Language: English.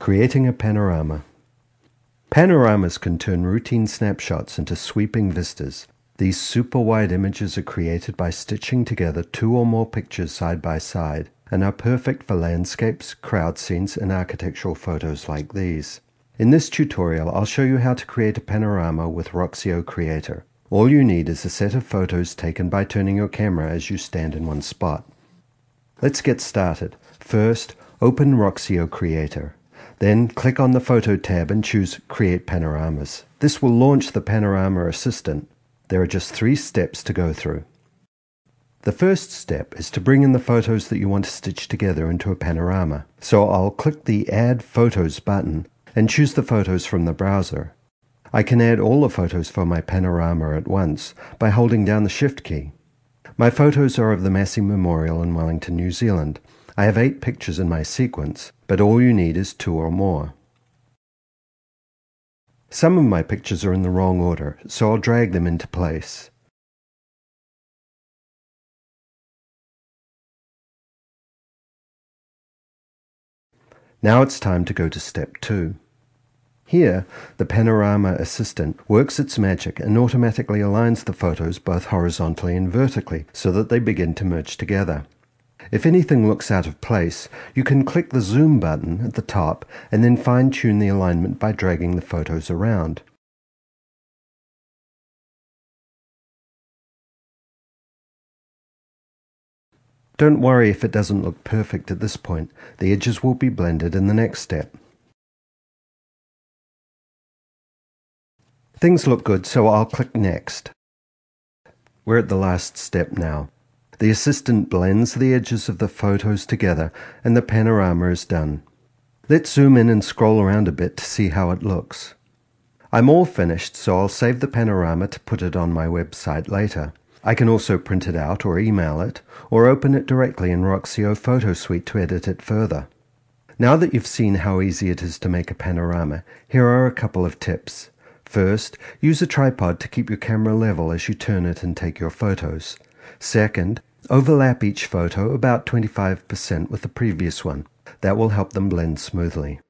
Creating a panorama. Panoramas can turn routine snapshots into sweeping vistas. These super wide images are created by stitching together two or more pictures side by side and are perfect for landscapes, crowd scenes, and architectural photos like these. In this tutorial, I'll show you how to create a panorama with Roxio Creator. All you need is a set of photos taken by turning your camera as you stand in one spot. Let's get started. First, open Roxio Creator. Then click on the Photo tab and choose Create Panoramas. This will launch the Panorama Assistant. There are just three steps to go through. The first step is to bring in the photos that you want to stitch together into a panorama. So I'll click the Add Photos button and choose the photos from the browser. I can add all the photos for my panorama at once by holding down the Shift key. My photos are of the Massey Memorial in Wellington, New Zealand, I have eight pictures in my sequence, but all you need is two or more. Some of my pictures are in the wrong order, so I'll drag them into place. Now it's time to go to step two. Here, the Panorama Assistant works its magic and automatically aligns the photos both horizontally and vertically so that they begin to merge together. If anything looks out of place, you can click the zoom button at the top and then fine tune the alignment by dragging the photos around. Don't worry if it doesn't look perfect at this point, the edges will be blended in the next step. Things look good, so I'll click Next. We're at the last step now. The assistant blends the edges of the photos together and the panorama is done. Let's zoom in and scroll around a bit to see how it looks. I'm all finished, so I'll save the panorama to put it on my website later. I can also print it out or email it, or open it directly in Roxio Photo Suite to edit it further. Now that you've seen how easy it is to make a panorama, here are a couple of tips. First, use a tripod to keep your camera level as you turn it and take your photos. Second, Overlap each photo about 25% with the previous one. That will help them blend smoothly.